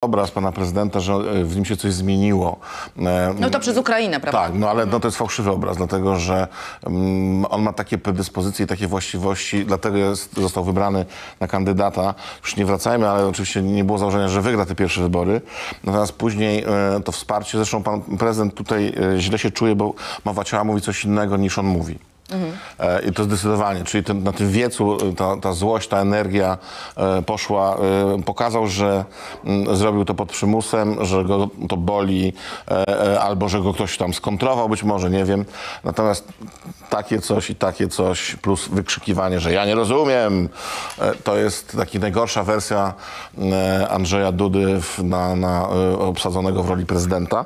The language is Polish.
obraz pana prezydenta, że e, w nim się coś zmieniło. E, No to przez Ukrainę, prawda? Tak, no ale no, to jest fałszywy obraz, dlatego że mm, on ma takie predyspozycje i takie właściwości, dlatego jest, został wybrany na kandydata. Już nie wracajmy, ale oczywiście nie było założenia, że wygra te pierwsze wybory. Natomiast później e, to wsparcie, zresztą pan prezydent tutaj e, źle się czuje, bo mowa ciała mówi coś innego niż on mówi. E, I to zdecydowanie, czyli ten, na tym wiecu e, ta, ta złość, ta energia e, poszła, pokazał, że mm, zrobił to pod przymusem, że go to boli, albo że go ktoś tam skontrował, być może, nie wiem. Natomiast takie coś i takie coś, plus wykrzykiwanie, że ja nie rozumiem, to jest taka najgorsza wersja e, Andrzeja Dudy na, na obsadzonego w roli prezydenta.